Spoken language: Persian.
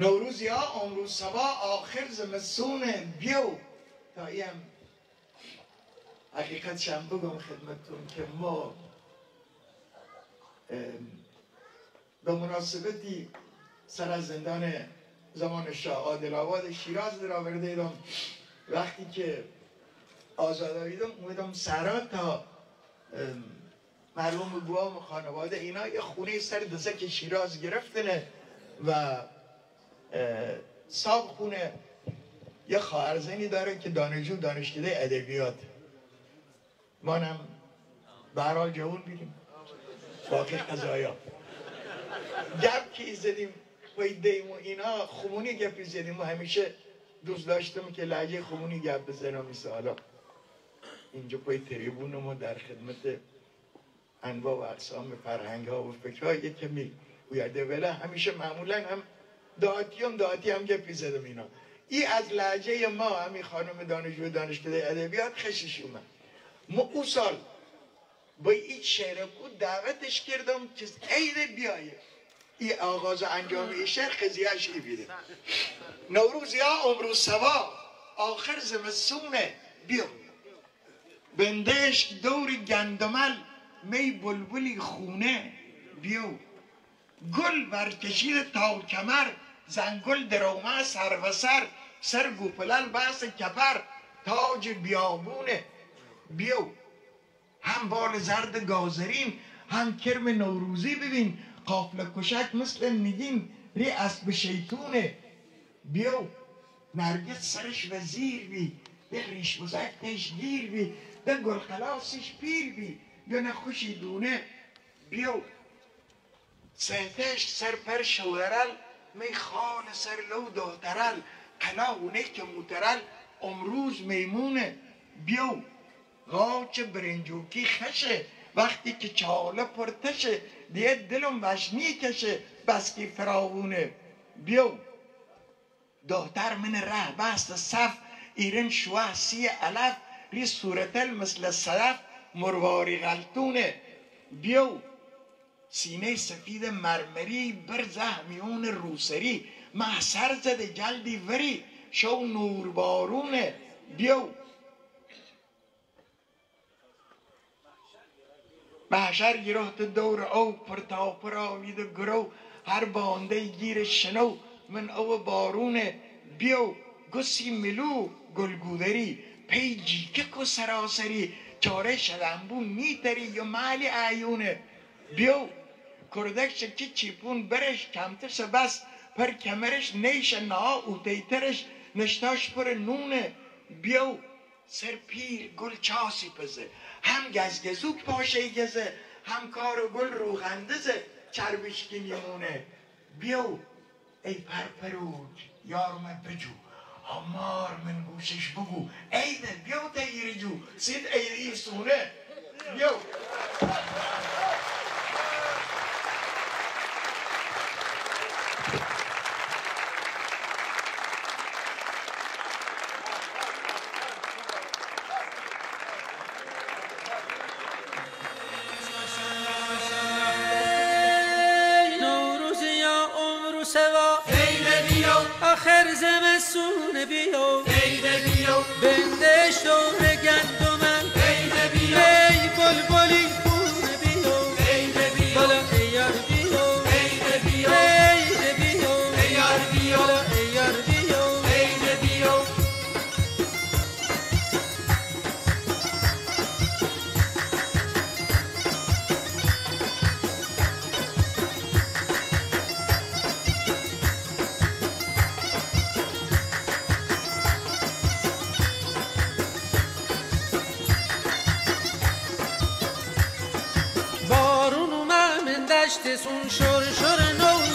نوروز یا امروز سبا آخر زمستون بیو. تا ایم حقیقت شم بگم خدمتون که ما به مناسبتی سر از زندان زمان شاه عادل آباد شیراز در آورده ایدم. وقتی که آزاد آویدم اومدم سرا تا مرحوم بوام و خانواده اینا یه خونه سر که شیراز گرفتنه و صاحب یه خواهرزنی داره که دانشجو دانشکده ادبیات. مانم برحال جوون بیدیم باقی قضایا. گپ که زدیم دیم و اینا. خمونی گپی زدیم و همیشه دوست داشتم که لحجه خمونی گپ بزنم مثل حالا اینجا پای تریبون ما در خدمت انواع و اقسام فرهنگ ها و فکرها یه کمی بویده ولی همیشه معمولا هم داعتی هم داعتی هم گپی زدم اینا. ای از لحجه ما همین خانم دانشجو دانشکده ادبیات خشش اومد. ما او سال با این شعر بود دعوتش کردم که عید بیایه. این آغاز انجام این شعر خزیهش ای بیده. نوروز یا امروز سوا آخر زمستونه بیا بندشک دور گندمل می بلبلی خونه بیو. گل برکشید تا کمر زنگل درومه سر و سر سر گوپلل بس کپر تاج بیابونه بیو. هم بال زرد گازرین هم کرم نوروزی ببین. قافل کشک مثل نگین ری اسب شیطونه بیو نرگس سرش وزیر بی به ریش بزکتش گیر بی به گل خلاصش پیر بی یا نخوشی دونه. بیو سهتش سر پر شورل می خال سر لو داترل قنا که موترل امروز میمونه. بیو غاچ برنجوکی خشه. وقتی که چاله پرتشه دیگه دلم وش کشه. بس که فراوونه. بیو داتر من ره بست صف. ایرن شوه سی علف ری صورتل مثل صدف مرواری غلطونه. بیو سینه سفید مرمری بر زهمیون روسری محسر زده جلدی وری شو نوربارونه بیو محشر گرفت دور او پرتا پراوید گرو هر بانده گیر شنو من او بارونه بیو گسی ملو گلگودری پی جیکه کو سراسری چاره شدنبو میتری یا مالی ایونه بیو کردک که چیپون برش کمتش بس پر کمرش نیش نا اوتیترش نشتاش پر نونه بیو سر پیر گل چاسی پزه. هم گزگزوک پاشه گزه هم کار گل روغندزه چربش که میمونه بیو ای پرپروج یارم بجو. آمار من گوشش بگو. ایده بیو تیری جو. سید ایدی سونه. بیو. sure, sure, know.